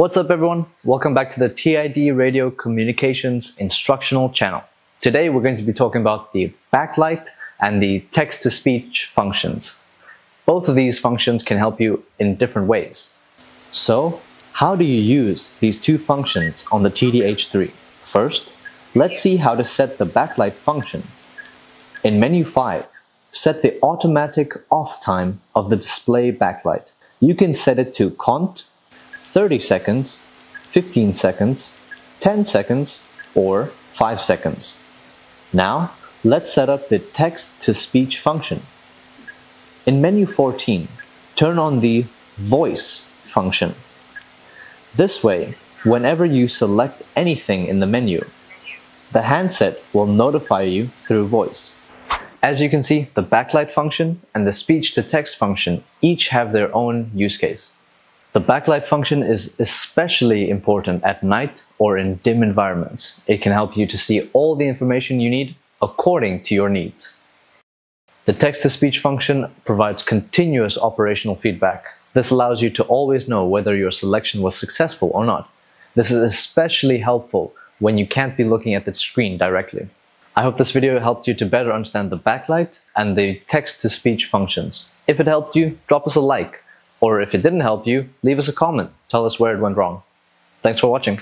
What's up everyone? Welcome back to the TID Radio Communications instructional channel. Today we're going to be talking about the backlight and the text-to-speech functions. Both of these functions can help you in different ways. So, how do you use these two functions on the TD-H3? First, let's see how to set the backlight function. In menu 5, set the automatic off time of the display backlight. You can set it to cont, 30 seconds, 15 seconds, 10 seconds, or 5 seconds. Now, let's set up the text-to-speech function. In menu 14, turn on the voice function. This way, whenever you select anything in the menu, the handset will notify you through voice. As you can see, the backlight function and the speech-to-text function each have their own use case. The backlight function is especially important at night or in dim environments. It can help you to see all the information you need according to your needs. The text-to-speech function provides continuous operational feedback. This allows you to always know whether your selection was successful or not. This is especially helpful when you can't be looking at the screen directly. I hope this video helped you to better understand the backlight and the text-to-speech functions. If it helped you, drop us a like. Or if it didn't help you, leave us a comment. Tell us where it went wrong. Thanks for watching.